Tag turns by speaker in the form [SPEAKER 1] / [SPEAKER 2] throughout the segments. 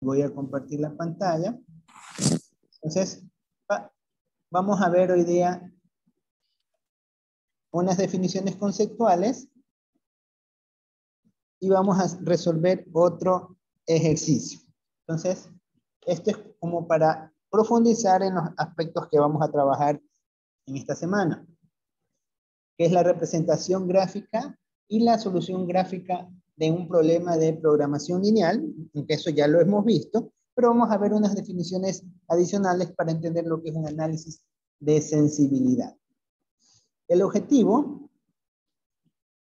[SPEAKER 1] Voy a compartir la pantalla. Entonces, vamos a ver hoy día unas definiciones conceptuales y vamos a resolver otro ejercicio. Entonces, esto es como para profundizar en los aspectos que vamos a trabajar en esta semana, que es la representación gráfica y la solución gráfica de un problema de programación lineal, aunque eso ya lo hemos visto, pero vamos a ver unas definiciones adicionales para entender lo que es un análisis de sensibilidad. El objetivo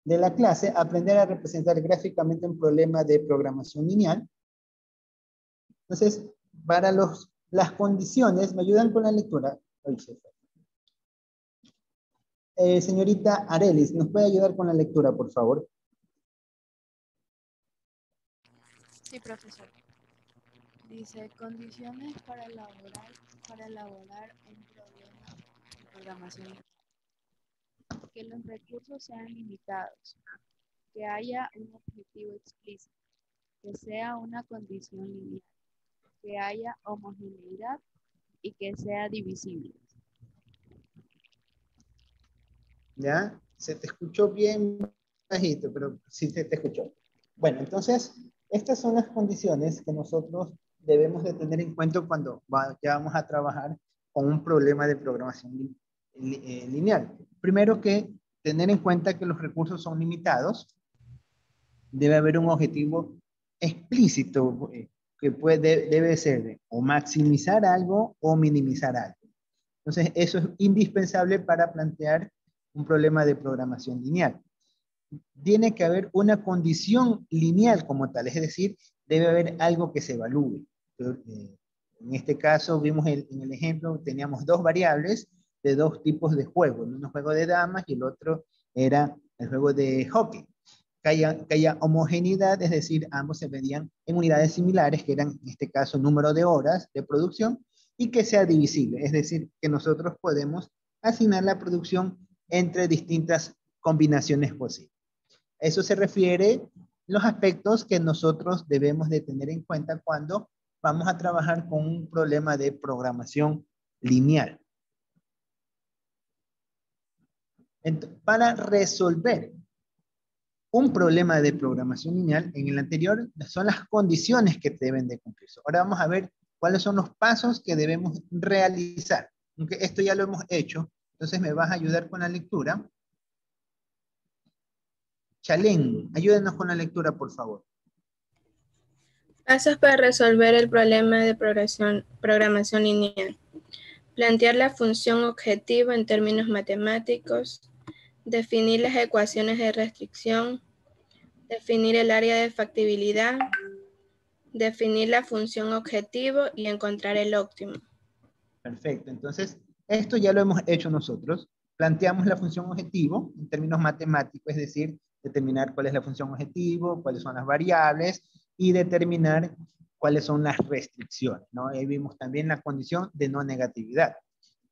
[SPEAKER 1] de la clase, aprender a representar gráficamente un problema de programación lineal. Entonces, para los, las condiciones, ¿me ayudan con la lectura? Eh, señorita Arelis, ¿nos puede ayudar con la lectura, por favor?
[SPEAKER 2] Sí, profesor. Dice, condiciones para elaborar, para elaborar un problema de programación. Que los recursos sean limitados, que haya un objetivo explícito, que sea una condición lineal, que haya homogeneidad y que sea divisible.
[SPEAKER 1] ¿Ya? Se te escuchó bien bajito, pero sí se te escuchó. Bueno, entonces, estas son las condiciones que nosotros debemos de tener en cuenta cuando ya vamos a trabajar con un problema de programación eh, lineal. Primero que tener en cuenta que los recursos son limitados, debe haber un objetivo explícito eh, que puede, debe ser o maximizar algo o minimizar algo. Entonces, eso es indispensable para plantear un problema de programación lineal tiene que haber una condición lineal como tal, es decir, debe haber algo que se evalúe. Eh, en este caso, vimos en el ejemplo, teníamos dos variables de dos tipos de juegos, uno juego de damas y el otro era el juego de hockey. Que haya, que haya, homogeneidad, es decir, ambos se medían en unidades similares, que eran en este caso número de horas de producción, y que sea divisible, es decir, que nosotros podemos asignar la producción entre distintas combinaciones posibles. Eso se refiere los aspectos que nosotros debemos de tener en cuenta cuando vamos a trabajar con un problema de programación lineal. para resolver un problema de programación lineal, en el anterior son las condiciones que deben de cumplirse. Ahora vamos a ver cuáles son los pasos que debemos realizar. Aunque esto ya lo hemos hecho, entonces me vas a ayudar con la lectura. Chalén, ayúdenos con la lectura, por favor.
[SPEAKER 3] Pasos para resolver el problema de programación, programación lineal. Plantear la función objetivo en términos matemáticos. Definir las ecuaciones de restricción. Definir el área de factibilidad. Definir la función objetivo y encontrar el óptimo.
[SPEAKER 1] Perfecto. Entonces, esto ya lo hemos hecho nosotros. Planteamos la función objetivo en términos matemáticos, es decir, determinar cuál es la función objetivo, cuáles son las variables y determinar cuáles son las restricciones. ¿no? Ahí vimos también la condición de no negatividad.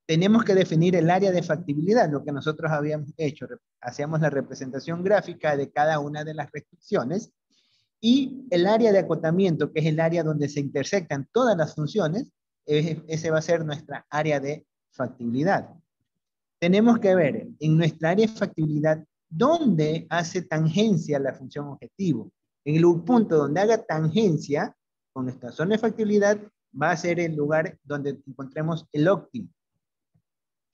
[SPEAKER 1] Tenemos que definir el área de factibilidad, lo que nosotros habíamos hecho. Hacíamos la representación gráfica de cada una de las restricciones y el área de acotamiento, que es el área donde se intersectan todas las funciones, ese va a ser nuestra área de factibilidad. Tenemos que ver en nuestra área de factibilidad ¿Dónde hace tangencia la función objetivo? En el punto donde haga tangencia con nuestra zona de factibilidad va a ser el lugar donde encontremos el óptimo,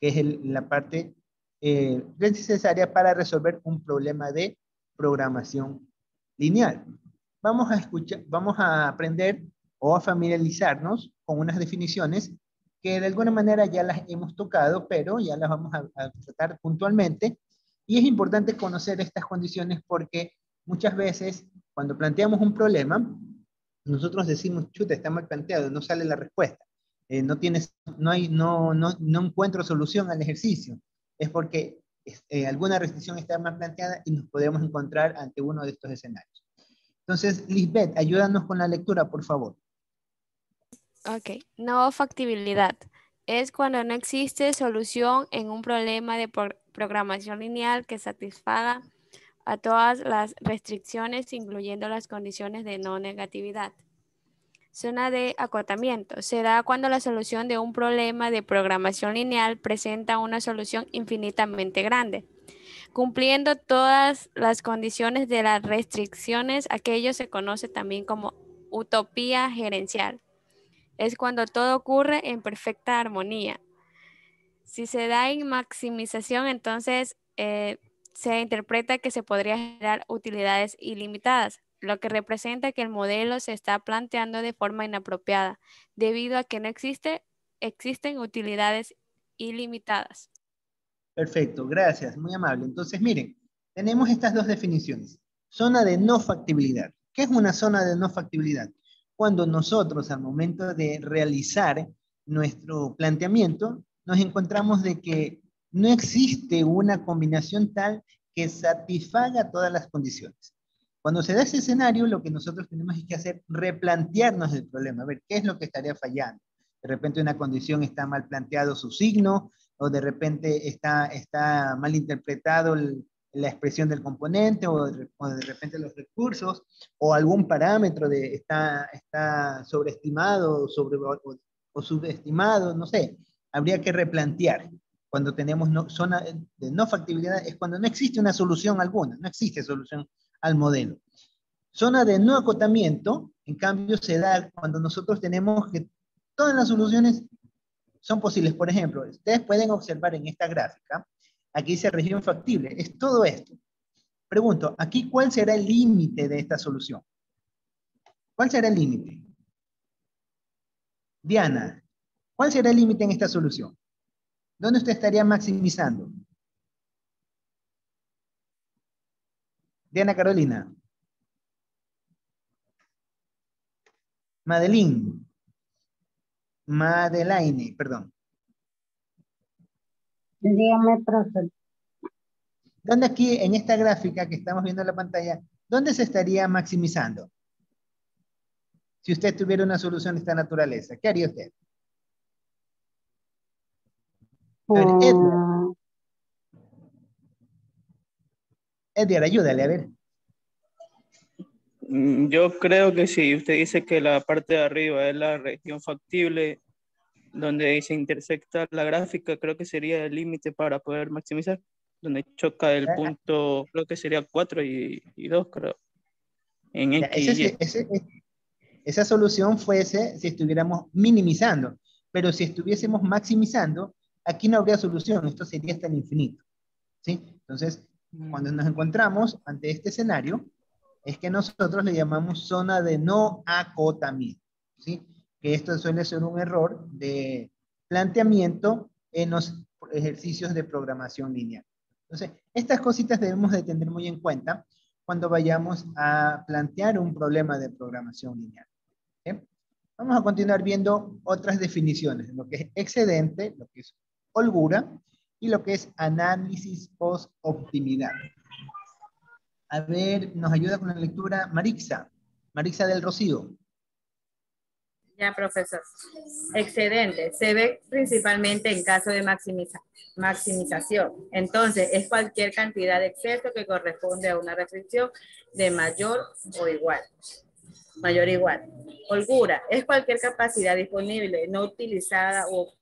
[SPEAKER 1] que es la parte eh, necesaria para resolver un problema de programación lineal. Vamos a, escuchar, vamos a aprender o a familiarizarnos con unas definiciones que de alguna manera ya las hemos tocado, pero ya las vamos a, a tratar puntualmente y es importante conocer estas condiciones porque muchas veces cuando planteamos un problema, nosotros decimos, chuta, está mal planteado, no sale la respuesta. Eh, no, tienes, no, hay, no, no, no encuentro solución al ejercicio. Es porque eh, alguna restricción está mal planteada y nos podemos encontrar ante uno de estos escenarios. Entonces, Lisbeth, ayúdanos con la lectura, por favor.
[SPEAKER 2] Ok, no factibilidad. Es cuando no existe solución en un problema de programación lineal que satisfaga a todas las restricciones, incluyendo las condiciones de no negatividad.
[SPEAKER 4] Zona de acotamiento. Se da cuando la solución de un problema de programación lineal presenta una solución infinitamente grande. Cumpliendo todas las condiciones de las restricciones, aquello se conoce también como utopía gerencial. Es cuando todo ocurre en perfecta armonía. Si se da en maximización, entonces eh, se interpreta que se podría generar utilidades ilimitadas lo que representa que el modelo se está planteando de forma inapropiada, debido a que no existe, existen utilidades ilimitadas.
[SPEAKER 1] Perfecto, gracias, muy amable. Entonces, miren, tenemos estas dos definiciones. Zona de no factibilidad. ¿Qué es una zona de no factibilidad? Cuando nosotros al momento de realizar nuestro planteamiento, nos encontramos de que no existe una combinación tal que satisfaga todas las condiciones. Cuando se da ese escenario, lo que nosotros tenemos que hacer, replantearnos el problema, a ver qué es lo que estaría fallando. De repente una condición está mal planteado su signo, o de repente está, está mal interpretado la expresión del componente, o de, repente los recursos, o algún parámetro de, está, está sobreestimado sobre, o, subestimado, no sé. Habría que replantear. Cuando tenemos zona de no factibilidad es cuando no existe una solución alguna, no existe solución al modelo. Zona de no acotamiento, en cambio, se da cuando nosotros tenemos que todas las soluciones son posibles. Por ejemplo, ustedes pueden observar en esta gráfica, aquí dice región factible, es todo esto. Pregunto, aquí, ¿cuál será el límite de esta solución? ¿Cuál será el límite? Diana, ¿cuál será el límite en esta solución? ¿Dónde usted estaría maximizando? Diana Carolina. Madeline. Madeleine, perdón.
[SPEAKER 5] Dígame, profesor.
[SPEAKER 1] ¿Dónde aquí, en esta gráfica que estamos viendo en la pantalla, dónde se estaría maximizando? Si usted tuviera una solución de esta naturaleza, ¿qué haría usted? A ver, Edgar, ayúdale, a ver.
[SPEAKER 6] Mm, yo creo que sí. Usted dice que la parte de arriba es la región factible, donde se intersecta la gráfica, creo que sería el límite para poder maximizar, donde choca el punto, creo que sería 4 y, 2, creo. En
[SPEAKER 1] esa solución fuese si estuviéramos minimizando, pero si estuviésemos maximizando, aquí no habría solución, esto sería hasta el infinito. ¿sí? Entonces, cuando nos encontramos ante este escenario, es que nosotros le llamamos zona de no acotamiento, ¿sí? Que esto suele ser un error de planteamiento en los ejercicios de programación lineal. Entonces, estas cositas debemos de tener muy en cuenta cuando vayamos a plantear un problema de programación lineal. Vamos a continuar viendo otras definiciones, lo que es excedente, lo que es holgura y lo que es análisis post-optimidad. A ver, nos ayuda con la lectura Marixa, Marixa del Rocío.
[SPEAKER 7] Ya, profesor. Excedente. Se ve principalmente en caso de maximización. Entonces, es cualquier cantidad de exceso que corresponde a una restricción de mayor o igual. Mayor o igual. Holgura. Es cualquier capacidad disponible, no utilizada o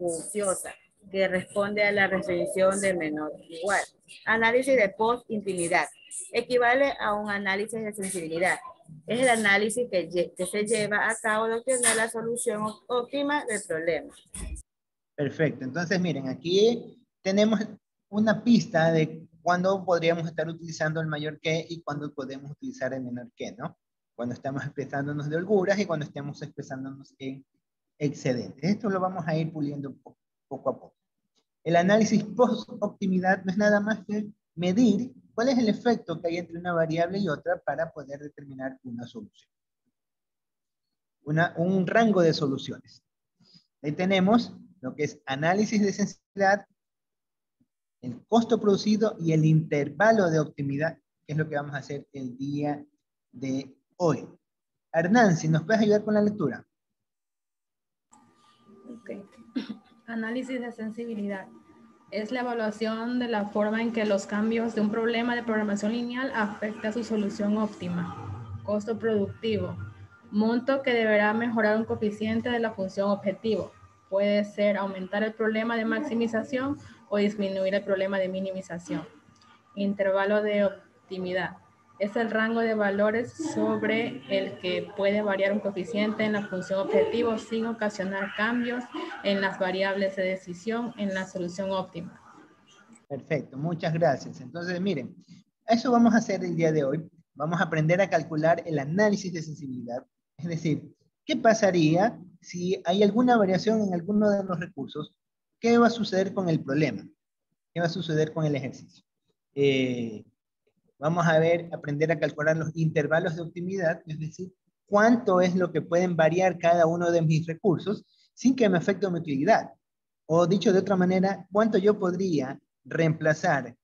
[SPEAKER 7] ociosa que responde a la restricción de menor igual. Análisis de post-intimidad. Equivale a un análisis de sensibilidad. Es el análisis que, que se lleva a cabo de obtener la solución óptima del problema.
[SPEAKER 1] Perfecto. Entonces, miren, aquí tenemos una pista de cuándo podríamos estar utilizando el mayor que y cuándo podemos utilizar el menor que, ¿no? Cuando estamos expresándonos de holguras y cuando estemos expresándonos en excedentes. Esto lo vamos a ir puliendo poco a poco. El análisis post-optimidad no es nada más que medir cuál es el efecto que hay entre una variable y otra para poder determinar una solución. Un rango de soluciones. Ahí tenemos lo que es análisis de sensibilidad, el costo producido y el intervalo de optimidad, que es lo que vamos a hacer el día de hoy. Hernán, si nos puedes ayudar con la lectura.
[SPEAKER 8] Okay. Análisis de sensibilidad. Es la evaluación de la forma en que los cambios de un problema de programación lineal afecta su solución óptima. Costo productivo. Monto que deberá mejorar un coeficiente de la función objetivo. Puede ser aumentar el problema de maximización o disminuir el problema de minimización. Intervalo de optimidad. Es el rango de valores sobre el que puede variar un coeficiente en la función objetivo sin ocasionar cambios en las variables de decisión en la solución óptima.
[SPEAKER 1] Perfecto, muchas gracias. Entonces, miren, eso vamos a hacer el día de hoy. Vamos a aprender a calcular el análisis de sensibilidad. Es decir, ¿qué pasaría si hay alguna variación en alguno de los recursos? ¿Qué va a suceder con el problema? ¿Qué va a suceder con el ejercicio? Eh, vamos a ver, aprender a calcular los intervalos de optimidad, es decir, cuánto es lo que pueden variar cada uno de mis recursos sin que me afecte mi utilidad. O dicho de otra manera, cuánto yo podría reemplazar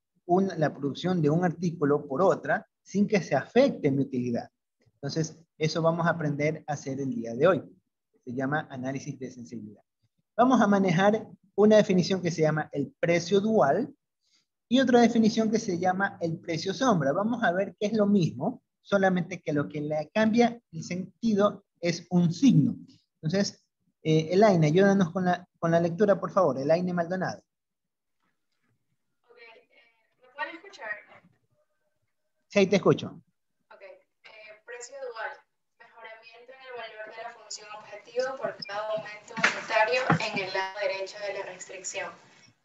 [SPEAKER 1] la producción de un artículo por otra sin que se afecte mi utilidad. Entonces, eso vamos a aprender a hacer el día de hoy. Se llama análisis de sensibilidad. Vamos a manejar una definición que se llama el precio dual y otra definición que se llama el precio sombra. Vamos a ver qué es lo mismo, solamente que lo que le cambia el sentido es un signo. Entonces, eh, Elaine, ayúdanos con la, con la lectura, por favor. Elaine Maldonado. Sí, te escucho.
[SPEAKER 5] Ok. Eh, precio dual. Mejoramiento en el valor de la función objetivo por cada aumento unitario en el lado derecho de la restricción.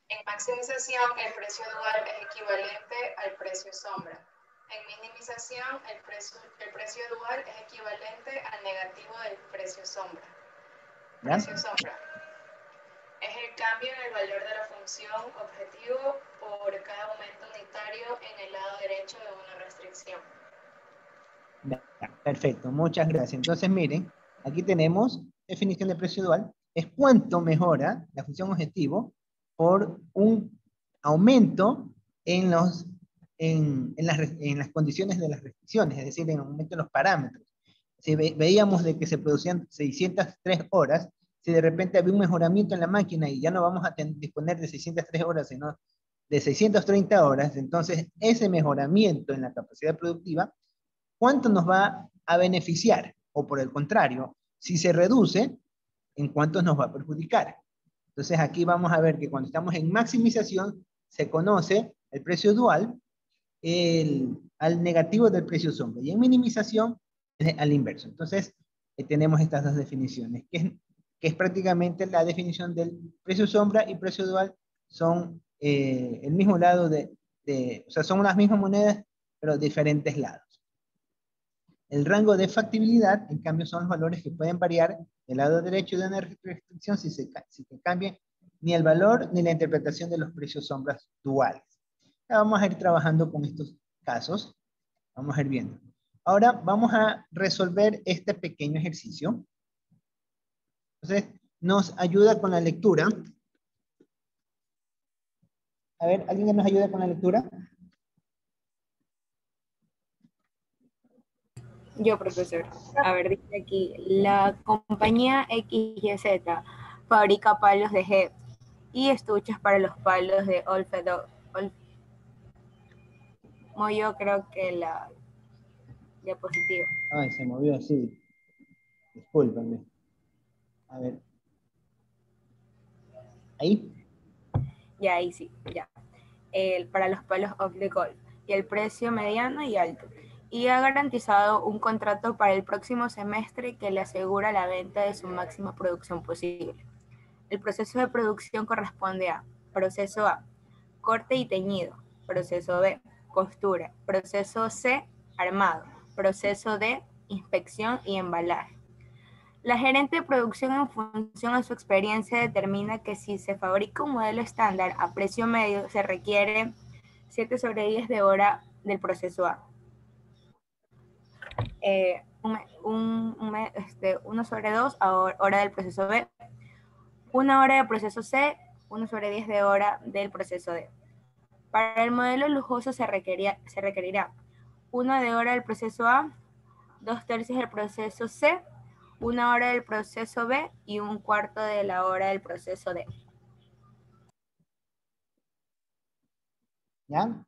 [SPEAKER 5] En maximización, el precio dual es equivalente al precio sombra. En minimización, el precio, el precio dual es equivalente al negativo del precio sombra. Precio sombra. Es el cambio en el valor de la función objetivo por cada aumento unitario en el lado derecho de una restricción.
[SPEAKER 1] Perfecto, muchas gracias. Entonces, miren, aquí tenemos definición de precio dual, es cuánto mejora la función objetivo por un aumento en, los, en, en, las, en las condiciones de las restricciones, es decir, en aumento de los parámetros. Si veíamos de que se producían 603 horas, si de repente había un mejoramiento en la máquina y ya no vamos a disponer de 603 horas, sino de 630 horas, entonces ese mejoramiento en la capacidad productiva, ¿cuánto nos va a beneficiar? O por el contrario, si se reduce, ¿en cuánto nos va a perjudicar? Entonces aquí vamos a ver que cuando estamos en maximización, se conoce el precio dual al negativo del precio sombra. Y en minimización, al inverso. Entonces, eh, tenemos estas dos definiciones, que es, que es prácticamente la definición del precio sombra y precio dual son eh, el mismo lado de, o sea, son las mismas monedas, pero diferentes lados. El rango de factibilidad, en cambio, son los valores que pueden variar del lado derecho de una restricción si se, si se cambia ni el valor ni la interpretación de los precios sombras duales. Ya vamos a ir trabajando con estos casos. Vamos a ir viendo. Ahora vamos a resolver este pequeño ejercicio. Entonces, nos ayuda con la lectura. A ver, ¿alguien que nos ayude con la lectura?
[SPEAKER 9] Yo, profesor. A ver, dice aquí, la compañía XYZ fabrica palos de G y estuches para los palos de Olfedo. Movió creo que la diapositiva.
[SPEAKER 1] Ay, se movió así. Discúlpenme. A ver. ¿Ahí?
[SPEAKER 9] Ya, ahí sí, ya. El, para los palos off the golf. Y el precio mediano y alto. Y ha garantizado un contrato para el próximo semestre que le asegura la venta de su máxima producción posible. El proceso de producción corresponde a proceso A, corte y teñido, proceso B, costura, proceso C, armado, proceso D, inspección y embalaje. La gerente de producción en función a su experiencia determina que si se fabrica un modelo estándar a precio medio se requiere 7 sobre 10 de hora del proceso A. Eh, un, este, 1 sobre 2 a hora del proceso B. Una hora del proceso C, 1 sobre 10 de hora del proceso D. Para el modelo lujoso se, requería, se requerirá una de hora del proceso A, dos tercios del proceso C una hora del proceso B y un cuarto de la hora del proceso D.
[SPEAKER 1] ¿Ya?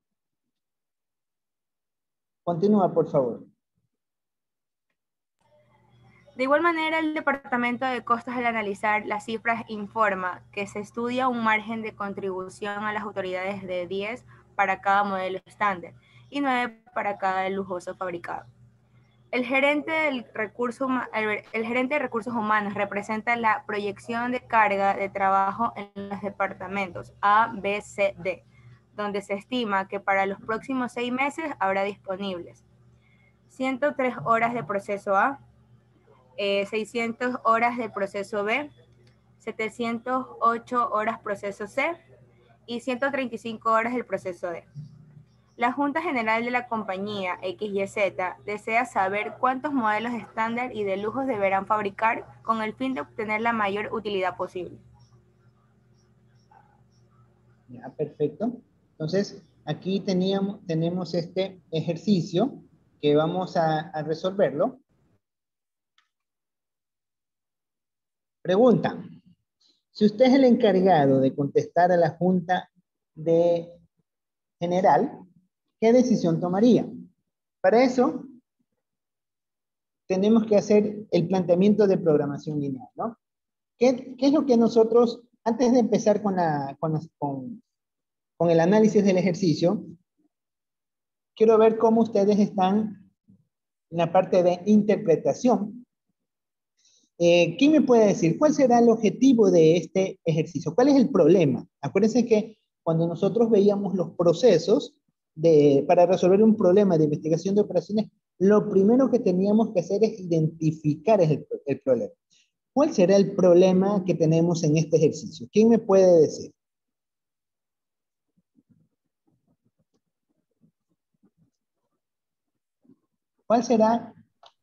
[SPEAKER 1] Continúa, por favor.
[SPEAKER 9] De igual manera, el Departamento de Costos al analizar las cifras informa que se estudia un margen de contribución a las autoridades de 10 para cada modelo estándar y 9 para cada lujoso fabricado. El gerente, del recurso, el gerente de recursos humanos representa la proyección de carga de trabajo en los departamentos A, B, C, D, donde se estima que para los próximos seis meses habrá disponibles 103 horas de proceso A, 600 eh, horas de proceso B, 708 horas proceso C y 135 horas del proceso D. La Junta General de la compañía XYZ desea saber cuántos modelos estándar y de lujos deberán fabricar con el fin de obtener la mayor utilidad posible.
[SPEAKER 1] Ya, perfecto. Entonces, aquí teníamos, tenemos este ejercicio que vamos a resolverlo. Pregunta. Si usted es el encargado de contestar a la Junta de General, ¿qué decisión tomaría? Para eso, tenemos que hacer el planteamiento de programación lineal, ¿no? ¿Qué, es lo que nosotros, antes de empezar con, la, con, con, el análisis del ejercicio, quiero ver cómo ustedes están en la parte de interpretación. Eh, ¿Quién me puede decir cuál será el objetivo de este ejercicio? ¿Cuál es el problema? Acuérdense que cuando nosotros veíamos los procesos, para resolver un problema de investigación de operaciones, lo primero que teníamos que hacer es identificar el, el problema. ¿Cuál será el problema que tenemos en este ejercicio? ¿Quién me puede decir? ¿Cuál será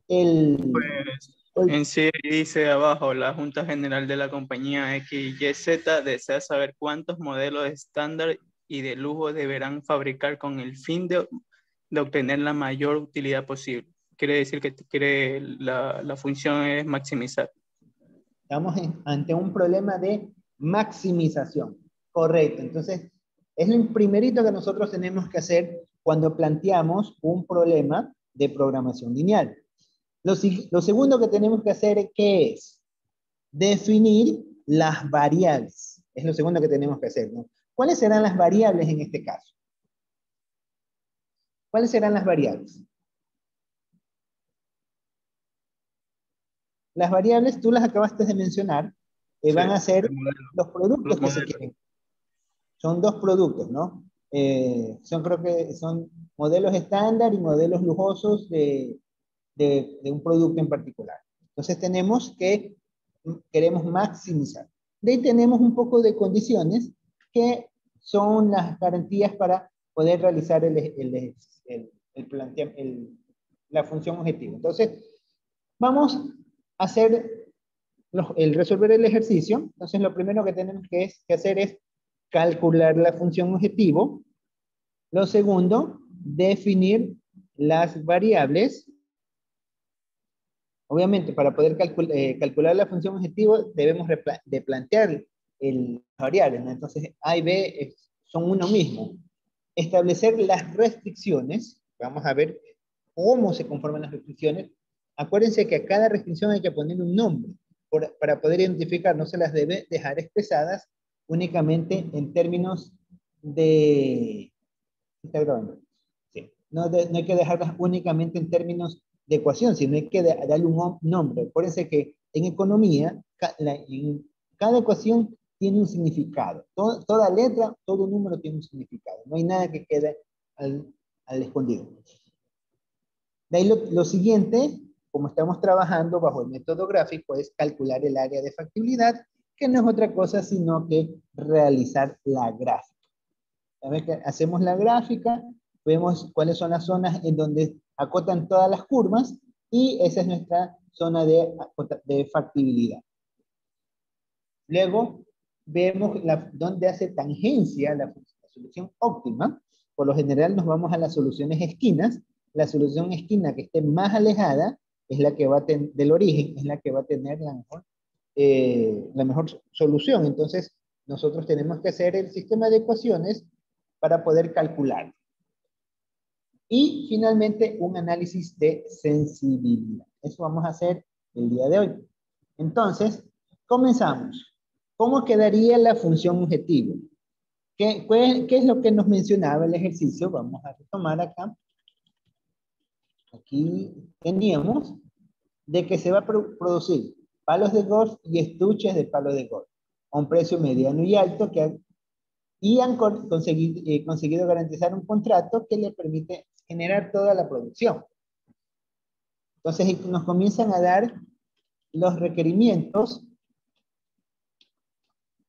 [SPEAKER 1] el...
[SPEAKER 6] Pues, en sí dice abajo, la Junta General de la compañía XYZ desea saber cuántos modelos estándar y de lujo deberán fabricar con el fin de, de obtener la mayor utilidad posible. Quiere decir que quiere, la, la función es maximizar.
[SPEAKER 1] Estamos ante un problema de maximización. Correcto. Entonces, es lo primerito que nosotros tenemos que hacer cuando planteamos un problema de programación lineal. Lo, lo segundo que tenemos que hacer, ¿qué es? Definir las variables. Es lo segundo que tenemos que hacer, ¿no? ¿Cuáles serán las variables en este caso? ¿Cuáles serán las variables? Las variables, tú las acabaste de mencionar, eh, van a ser los productos que se quieren. Son dos productos, ¿no? Eh, son, creo que son modelos estándar y modelos lujosos de, de, un producto en particular. Entonces tenemos que, queremos maximizar. De ahí tenemos un poco de condiciones que son las garantías para poder realizar el, el, el, el la función objetivo. Entonces, vamos a hacer el resolver el ejercicio. Entonces, lo primero que tenemos que, es, que hacer es calcular la función objetivo. Lo segundo, definir las variables. Obviamente, para poder eh, calcular la función objetivo, debemos de plantear el variables. Entonces, A y B son uno mismo. Establecer las restricciones, vamos a ver cómo se conforman las restricciones. Acuérdense que a cada restricción hay que poner un nombre para poder identificar, no se las debe dejar expresadas únicamente en términos de... Sí. No, no, hay que dejarlas únicamente en términos de ecuación, sino hay que darle un nombre. Acuérdense que en economía, cada ecuación tiene un significado. toda letra, todo número tiene un significado. No hay nada que quede al, escondido. De ahí lo, siguiente, como estamos trabajando bajo el método gráfico, es calcular el área de factibilidad, que no es otra cosa sino que realizar la gráfica. que hacemos la gráfica, vemos cuáles son las zonas en donde acotan todas las curvas y esa es nuestra zona de, factibilidad. Luego vemos la, dónde hace tangencia la, solución óptima. Por lo general nos vamos a las soluciones esquinas. La solución esquina que esté más alejada es la que va a del origen, es la que va a tener la mejor, eh, la mejor solución. Entonces, nosotros tenemos que hacer el sistema de ecuaciones para poder calcular. Y finalmente, un análisis de sensibilidad. Eso vamos a hacer el día de hoy. Entonces, comenzamos. ¿Cómo quedaría la función objetivo? ¿Qué, ¿Qué, es lo que nos mencionaba el ejercicio? Vamos a retomar acá. Aquí teníamos de que se va a producir palos de golf y estuches de palos de golf a un precio mediano y alto que y han conseguido, eh, conseguido garantizar un contrato que le permite generar toda la producción. Entonces nos comienzan a dar los requerimientos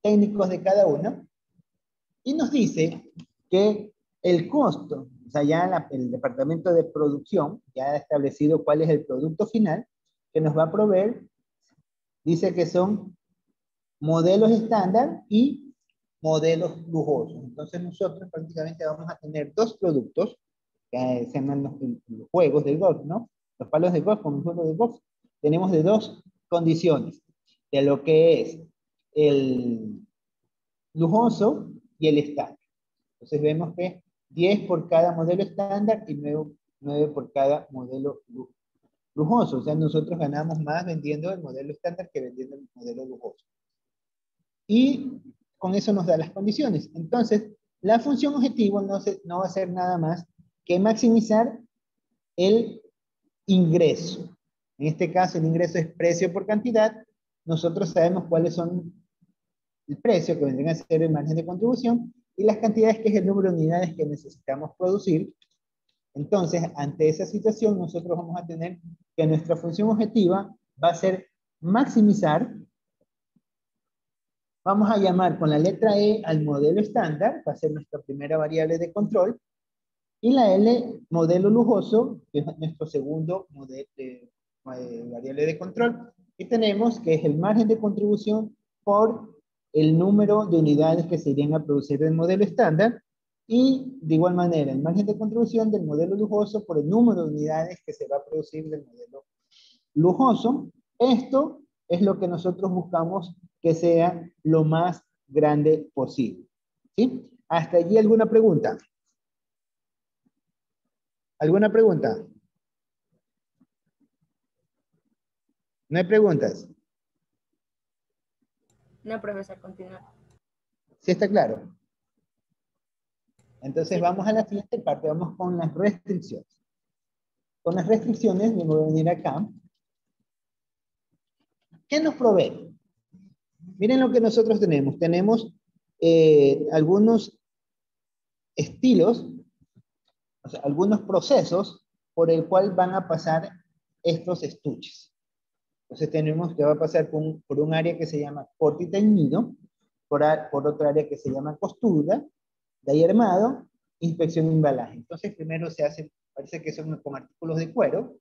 [SPEAKER 1] técnicos de cada uno y nos dice que el costo, o sea, ya el departamento de producción ya ha establecido cuál es el producto final que nos va a proveer, dice que son modelos estándar y modelos lujosos. Entonces nosotros prácticamente vamos a tener dos productos, que se llaman los, juegos del golf, ¿no? Los palos de golf como juego de golf. Tenemos de dos condiciones, de lo que es el lujoso y el estándar. Entonces vemos que 10 por cada modelo estándar y 9, 9 por cada modelo lujoso. O sea, nosotros ganamos más vendiendo el modelo estándar que vendiendo el modelo lujoso. Y con eso nos da las condiciones. Entonces, la función objetivo no, no va a ser nada más que maximizar el ingreso. En este caso, el ingreso es precio por cantidad. Nosotros sabemos cuáles son el precio, que vendrían a ser el margen de contribución, y las cantidades, que es el número de unidades que necesitamos producir. Entonces, ante esa situación, nosotros vamos a tener que nuestra función objetiva va a ser maximizar Vamos a llamar con la letra E al modelo estándar, va a ser nuestra primera variable de control, y la L, modelo lujoso, que es nuestro segundo modelo, eh, variable de control. Y tenemos que es el margen de contribución por el número de unidades que se irían a producir del modelo estándar, y de igual manera el margen de contribución del modelo lujoso por el número de unidades que se va a producir del modelo lujoso. Esto es lo que nosotros buscamos que sea lo más grande posible. ¿Sí? ¿Hasta allí alguna pregunta? ¿Alguna pregunta? ¿No hay preguntas?
[SPEAKER 9] No, profesor, continúa.
[SPEAKER 1] ¿Sí está claro? Entonces vamos a la siguiente parte, vamos con las restricciones. Con las restricciones, me voy a venir acá. ¿Qué nos provee? Miren lo que nosotros tenemos. Tenemos eh, algunos estilos, sea, algunos procesos por el cual van a pasar estos estuches. Entonces tenemos que va a pasar por un, área que se llama corte y teñido, por, por otra área que se llama costura, de ahí armado, inspección y embalaje. Entonces primero se hace, parece que son con artículos de cuero,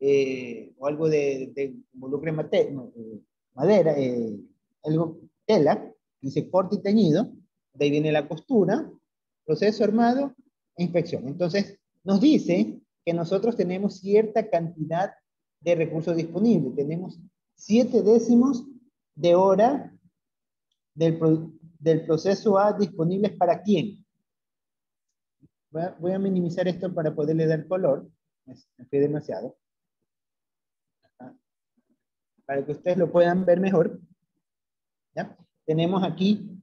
[SPEAKER 1] eh, o algo de, de involucre eh, madera, eh, algo, tela, dice corte y teñido, de ahí viene la costura, proceso armado inspección. Entonces, nos dice que nosotros tenemos cierta cantidad de recursos disponibles. Tenemos siete décimos de hora del, del proceso A disponibles para quién. Voy a, minimizar esto para poderle dar color. Me fui demasiado. Para que ustedes lo puedan ver mejor. Tenemos aquí,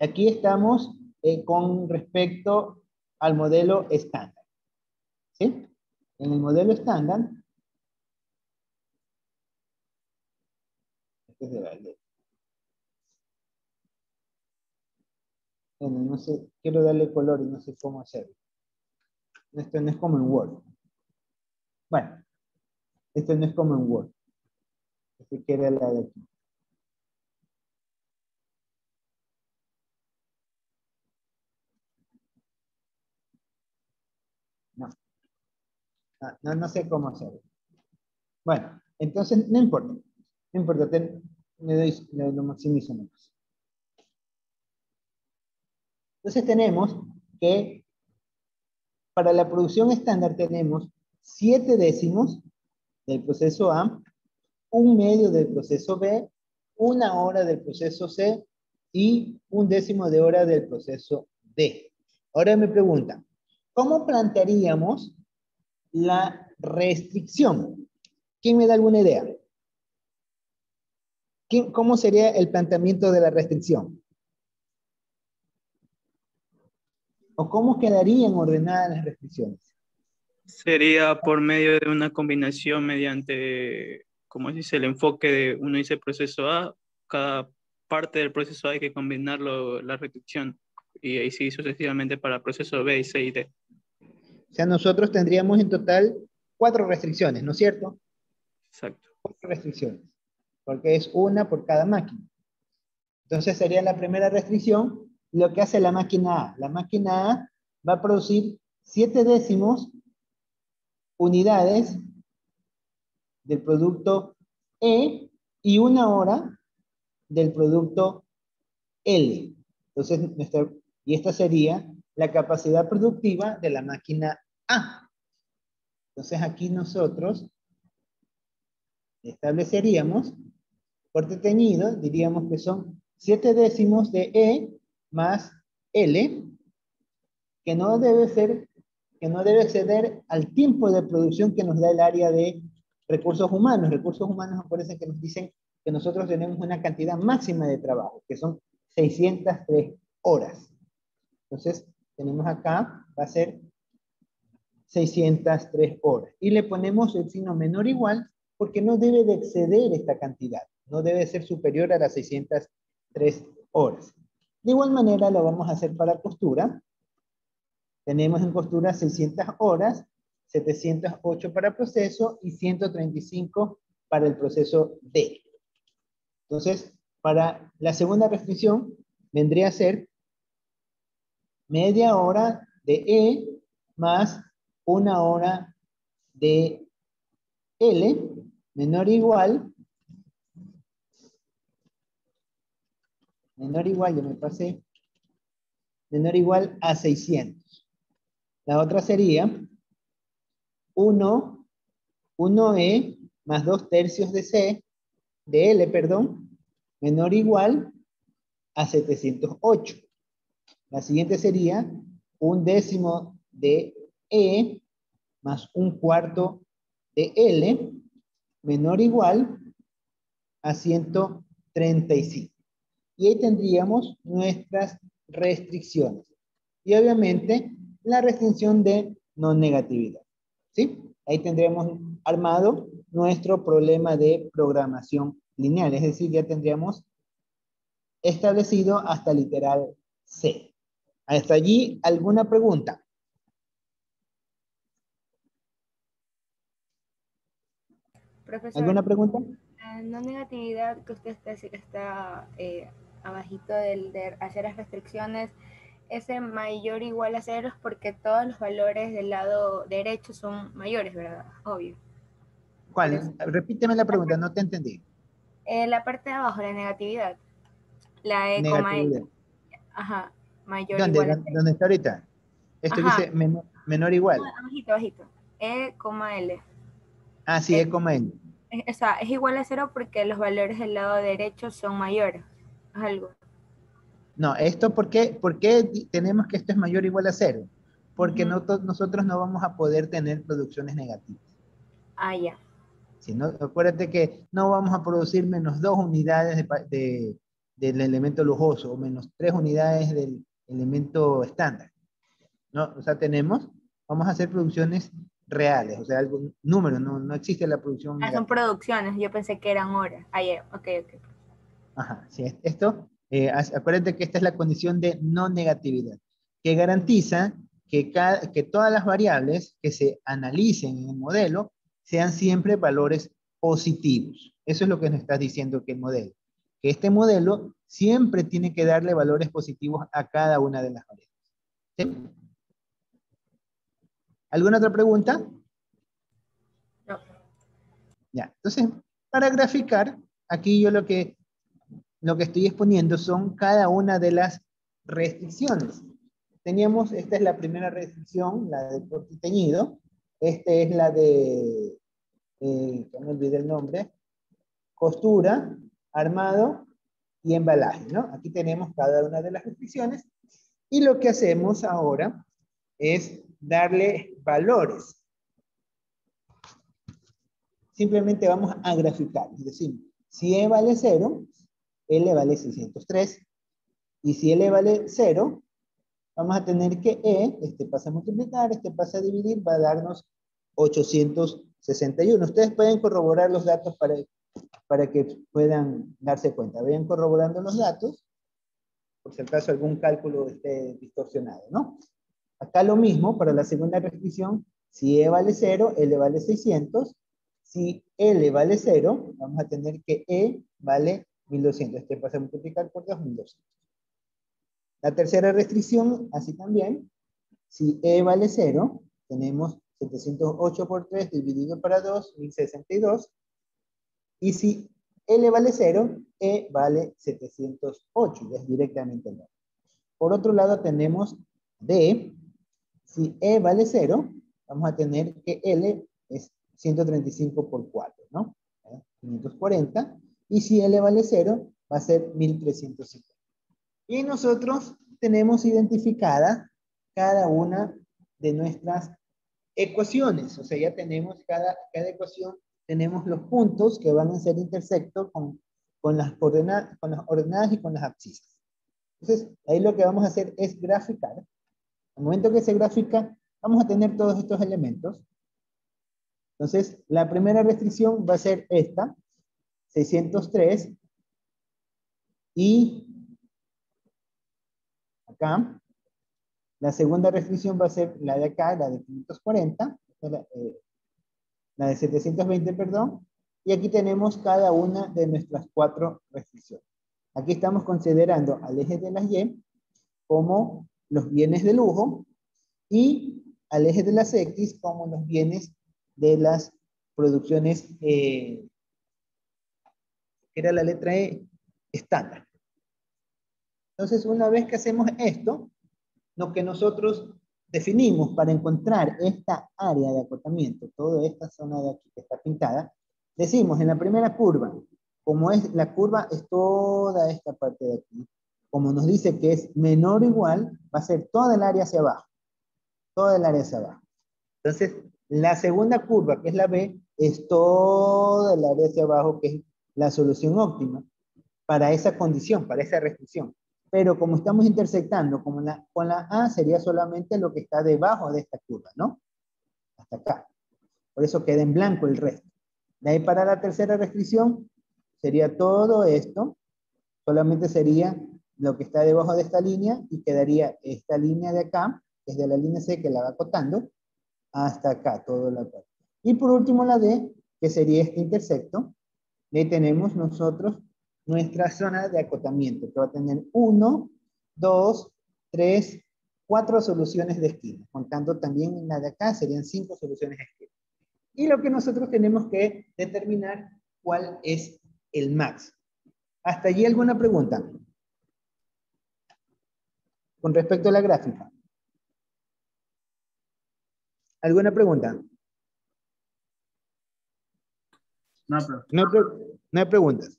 [SPEAKER 1] aquí estamos eh, con respecto al modelo estándar. ¿Sí? En el modelo estándar, este es de Bueno, no sé, quiero darle color y no sé cómo hacerlo. Esto no es como en Word. Bueno, esto no es como en Word. Así que la de aquí. No. No, no, sé cómo hacerlo. Bueno, entonces no importa. No importa, te, le doy, lo maximizo menos. Entonces tenemos que para la producción estándar tenemos siete décimos del proceso A un medio del proceso B, una hora del proceso C y un décimo de hora del proceso D. Ahora me preguntan, ¿cómo plantearíamos la restricción? ¿Quién me da alguna idea? ¿Quién- ¿Cómo sería el planteamiento de la restricción? ¿O cómo quedarían ordenadas las restricciones?
[SPEAKER 6] Sería por medio de una combinación mediante, como dice, el enfoque de, uno dice proceso A, cada parte del proceso A hay que combinarlo, la restricción, y ahí sí sucesivamente para proceso B C y D.
[SPEAKER 1] O sea, nosotros tendríamos en total cuatro restricciones, ¿no es cierto?
[SPEAKER 6] Exacto.
[SPEAKER 1] Cuatro restricciones, porque es una por cada máquina. Entonces sería la primera restricción lo que hace la máquina A. La máquina A va a producir siete décimos unidades del producto E y una hora del producto L. Entonces, nuestra, y esta sería la capacidad productiva de la máquina A. Entonces, aquí nosotros estableceríamos, corte teñido, diríamos que son 7 décimos de E más L, que no debe ser, que no debe exceder al tiempo de producción que nos da el área de recursos humanos. Recursos humanos, acuérdense que nos dicen que nosotros tenemos una cantidad máxima de trabajo, que son 603 horas. Entonces, tenemos acá, va a ser 603 horas. Y le ponemos el signo menor igual porque no debe de exceder esta cantidad. No debe ser superior a las 603 horas. De igual manera lo vamos a hacer para costura. Tenemos en costura 600 horas, 708 para proceso y 135 para el proceso D. Entonces, para la segunda restricción vendría a ser media hora de E más una hora de L menor o igual, menor o igual, yo me pasé, menor o igual a 600. La otra sería 1, 1E más 2 tercios de C, de L, perdón, menor o igual a 708. La siguiente sería un décimo de E más un cuarto de L menor o igual a 135. Y ahí tendríamos nuestras restricciones. Y obviamente la restricción de no negatividad. ¿Sí? Ahí tendríamos armado nuestro problema de programación lineal. Es decir, ya tendríamos establecido hasta literal C. Hasta allí, ¿alguna pregunta?
[SPEAKER 9] Profesor,
[SPEAKER 1] ¿Alguna pregunta?
[SPEAKER 9] la no negatividad que usted está, está eh, abajito del, de hacer las restricciones, ese mayor o igual a cero es porque todos los valores del lado derecho son mayores, ¿verdad? Obvio.
[SPEAKER 1] ¿Cuál? Repíteme la pregunta, no te entendí.
[SPEAKER 9] Eh, la parte de abajo, la negatividad. La E, coma
[SPEAKER 1] Negatividad.
[SPEAKER 9] L. Ajá, mayor
[SPEAKER 1] ¿Dónde?
[SPEAKER 9] igual a
[SPEAKER 1] ¿Dó-
[SPEAKER 9] cero.
[SPEAKER 1] ¿Dónde está ahorita? Esto
[SPEAKER 9] Ajá.
[SPEAKER 1] dice menor, menor igual.
[SPEAKER 9] Abajito, abajito. E, coma L.
[SPEAKER 1] Ah, sí, es como él.
[SPEAKER 9] Es- O sea, es igual a cero porque los valores del lado derecho son mayores. Es algo.
[SPEAKER 1] No, esto, ¿por qué, por qué tenemos que esto es mayor o igual a cero? Porque no nosotros no vamos a poder tener producciones negativas.
[SPEAKER 9] Ah, ya.
[SPEAKER 1] Si no, acuérdate que no vamos a producir menos dos unidades de de- del elemento lujoso o menos tres unidades del elemento estándar. ¿no? O sea, tenemos, vamos a hacer producciones reales, o sea, algún número, no, no existe la producción
[SPEAKER 9] Ah, son producciones. Yo pensé que eran horas. Ah, ya. Ok, ok.
[SPEAKER 1] Ajá, sí, es- esto, eh, acuérdate que esta es la condición de no negatividad, que garantiza que, cada, que todas las variables que se analicen en el modelo sean siempre valores positivos. Eso es lo que nos está diciendo que el modelo. Que este modelo siempre tiene que darle valores positivos a cada una de las variables. ¿Sí? ¿Alguna otra pregunta?
[SPEAKER 9] No.
[SPEAKER 1] Ya, entonces, para graficar, aquí yo lo que, lo que estoy exponiendo son cada una de las restricciones. Teníamos, esta es la primera restricción, la de corte y teñido. Esta es la de, eh, que me olvidé el nombre, costura, armado y embalaje, ¿no? Aquí tenemos cada una de las restricciones. Y lo que hacemos ahora es darle valores. simplemente vamos a graficar. Es decir, si E vale 0, L vale 603. Y si L vale 0, vamos a tener que E, este pasa a multiplicar, este pasa a dividir, va a darnos 861. Ustedes pueden corroborar los datos para, para que puedan darse cuenta. Vayan corroborando los datos, por si acaso algún cálculo esté distorsionado, ¿no? Acá lo mismo, para la segunda restricción, si E vale 0, L vale 600. Si L vale 0, vamos a tener que E vale 1200. Este pasa a multiplicar por 2, 1200. La tercera restricción, así también, si E vale 0, tenemos 708 por 3 dividido para 2, 1062. Y si L vale 0, E vale 708, es directamente el Por otro lado tenemos D, si E vale 0, vamos a tener que L es 135 por 4, ¿no? 540. Y si L vale 0, va a ser 1350. Y nosotros tenemos identificada cada una de nuestras ecuaciones. O sea, ya tenemos cada, cada ecuación, tenemos los puntos que van a ser intersectos con, con, las coordenadas, con las ordenadas y con las abscisas. Entonces, ahí lo que vamos a hacer es graficar. Al momento que se grafica, vamos a tener todos estos elementos. Entonces, la primera restricción va a ser esta, 603, y acá. La segunda restricción va a ser la de acá, la de 540, eh, la, de 720, perdón. Y aquí tenemos cada una de nuestras cuatro restricciones. Aquí estamos considerando al eje de las Y como los bienes de lujo y al eje de las X como los bienes de las producciones, eh, que era la letra E, estándar. Entonces, una vez que hacemos esto, lo que nosotros definimos para encontrar esta área de acotamiento, toda esta zona de aquí que está pintada, decimos en la primera curva, como es la curva es toda esta parte de aquí, como nos dice que es menor o igual, va a ser toda el área hacia abajo, toda el área hacia abajo. Entonces, la segunda curva, que es la B, es toda el área hacia abajo, que es la solución óptima para esa condición, para esa restricción. Pero como estamos intersectando con la, con la A, sería solamente lo que está debajo de esta curva, ¿no? Hasta acá. Por eso queda en blanco el resto. De ahí para la tercera restricción, sería todo esto, solamente sería lo que está debajo de esta línea y quedaría esta línea de acá, que es de la línea C que la va acotando, hasta acá, todo la parte. Y por último la D, que sería este intersecto. Ahí tenemos nosotros nuestra zona de acotamiento, que va a tener 1, 2, 3, 4 soluciones de esquina. Contando también en la de acá, serían 5 soluciones de esquina. Y lo que nosotros tenemos que determinar cuál es el max. ¿Hasta allí alguna pregunta? Con respecto a la gráfica. ¿Alguna pregunta? No, no, no hay preguntas.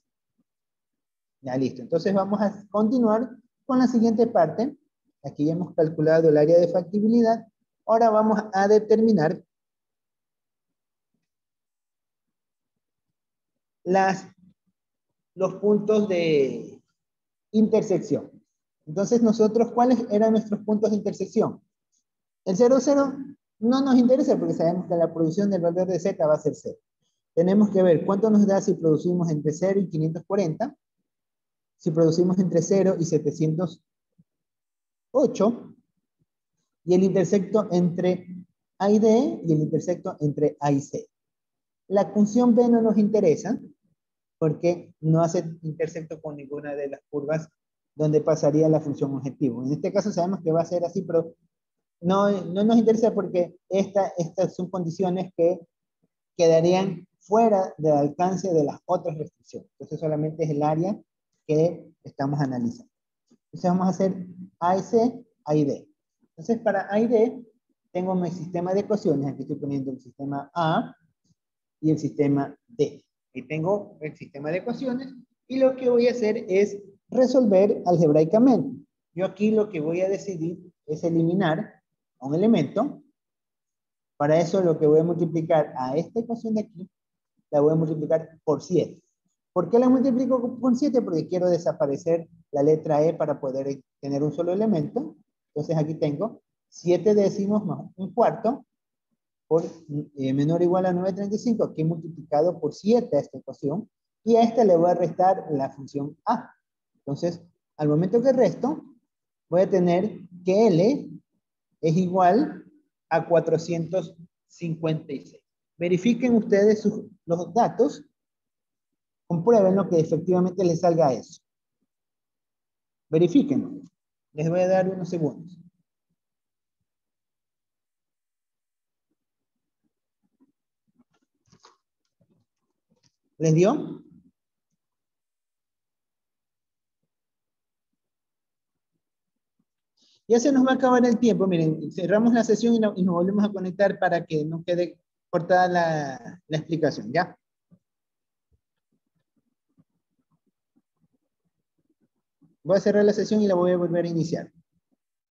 [SPEAKER 1] Ya listo. Entonces vamos a continuar con la siguiente parte. Aquí ya hemos calculado el área de factibilidad. Ahora vamos a determinar los puntos de intersección. Entonces nosotros, ¿cuáles eran nuestros puntos de intersección? El 0, 0 no nos interesa porque sabemos que la producción del valor de Z va a ser 0. Tenemos que ver cuánto nos da si producimos entre 0 y 540 si producimos entre 0 y 708, y el intersecto entre A y D y el intersecto entre A y C. La función B no nos interesa porque no hace intersecto con ninguna de las curvas donde pasaría la función objetivo. En este caso sabemos que va a ser así, pero no, no nos interesa porque esta, estas son condiciones que quedarían fuera del alcance de las otras restricciones. Entonces solamente es el área que estamos analizando. Entonces vamos a hacer A y C, A y D. Entonces para A y D tengo mi sistema de ecuaciones. Aquí estoy poniendo el sistema A y el sistema D. Aquí tengo el sistema de ecuaciones y lo que voy a hacer es resolver algebraicamente. Yo aquí lo que voy a decidir es eliminar un elemento. Para eso lo que voy a multiplicar a esta ecuación de aquí la voy a multiplicar por 7. ¿Por qué la multiplico por 7? Porque quiero desaparecer la letra E para poder tener un solo elemento. Entonces aquí tengo 7 décimos más un cuarto por eh, menor o igual a 935, aquí multiplicado por 7 a esta ecuación, y a esta le voy a restar la función A. Entonces, al momento que resto, voy a tener que L es igual a 456. Verifiquen ustedes los datos, comprueben lo que efectivamente les salga eso. Verifiquen. Les voy a dar unos segundos. ¿Les dio? Ya se nos va a acabar el tiempo. Miren, cerramos la sesión y, nos volvemos a conectar para que no quede cortada la explicación. ¿Ya? Voy a cerrar la sesión y la voy a volver a iniciar.